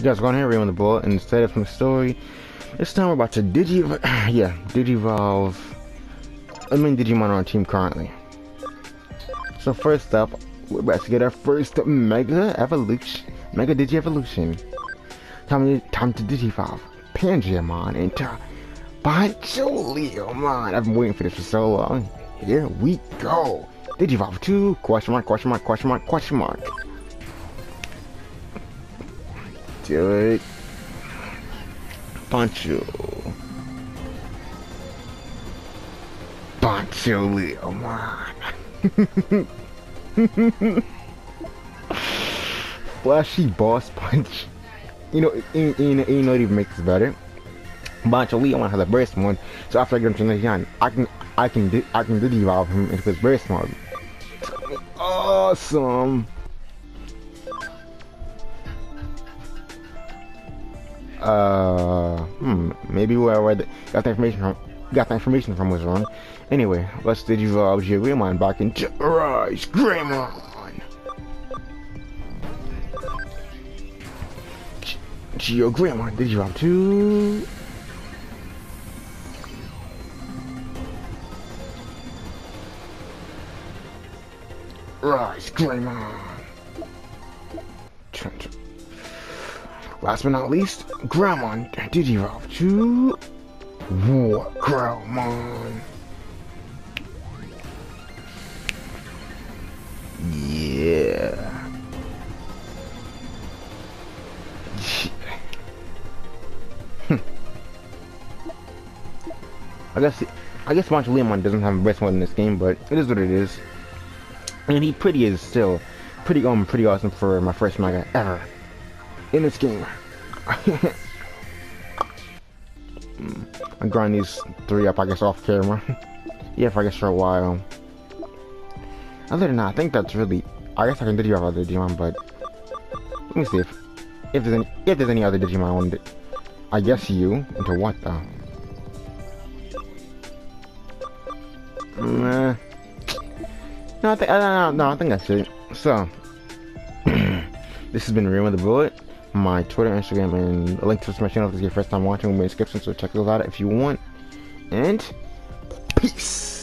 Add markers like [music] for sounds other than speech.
You guys going here, Ryoma the bullet, and instead of from the story, this time we're about to digi, [clears throat] yeah, digivolve. I mean, Digimon on our team currently. So first up, we're about to get our first Mega Evolution, Mega Digi Evolution. Time to, time to digivolve Panjyamon into BanchoLeomon. I've been waiting for this for so long. Here we go. Digivolve 2, question mark, question mark, question mark, question mark. It. Bancho. Bancho Leomon. Flashy [laughs] boss punch. You know, you, you, know, you know even makes better? Bancho Leomon has a burst mode, so after I get him to Neon, I can I can I can evolve him into his burst mode. Awesome. Uh, hmm, maybe where I got the information from got the information from was wrong. Anyway, let's digivolve Greymon back into Rize Greymon. Geo Greymon digivolve two. Rize Greymon. Last but not least, Greymon Digivolve to War Growlmon. Yeah. [laughs] I guess I guess Bancho Leomon doesn't have a best one in this game, but it is what it is. And he pretty is still pretty um pretty awesome for my first manga ever in this game. [laughs] I grind these three up, I guess, off camera. [laughs] yeah, if I guess for a while. Other than that, I think that's really. I guess I can Digimon other Digimon, but let me see if if there's any if there's any other Digimon I guess you into what though? Nah. No, I think uh, no, I think that's it. So, [clears throat] this has been Ryoma the Bullet. My Twitter, Instagram, and a link to my channel if this is your first time watching will be in the description, so check those out if you want. And peace.